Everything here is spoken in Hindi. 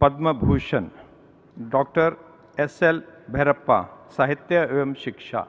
Padma Bhushan doctor S L Bhyrappa साहित्य एवं शिक्षा।